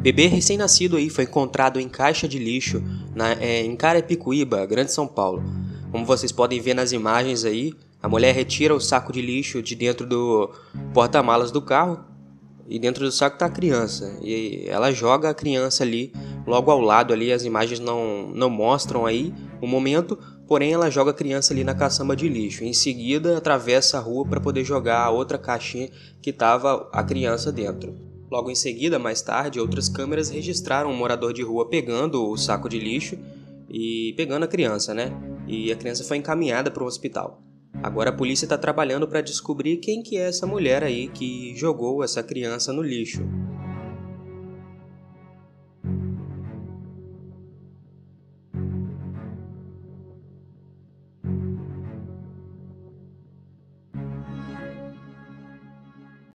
Bebê recém-nascido aí foi encontrado em caixa de lixo na, é, em Carapicuíba, Grande São Paulo. Como vocês podem ver nas imagens aí, a mulher retira o saco de lixo de dentro do porta-malas do carro e dentro do saco está a criança. E ela joga a criança ali, logo ao lado ali, as imagens não, não mostram aí o momento, porém ela joga a criança ali na caçamba de lixo. Em seguida, atravessa a rua para poder jogar a outra caixinha que estava a criança dentro. Logo em seguida, mais tarde, outras câmeras registraram um morador de rua pegando o saco de lixo e pegando a criança, né? E a criança foi encaminhada para o hospital. Agora a polícia está trabalhando para descobrir quem que é essa mulher aí que jogou essa criança no lixo.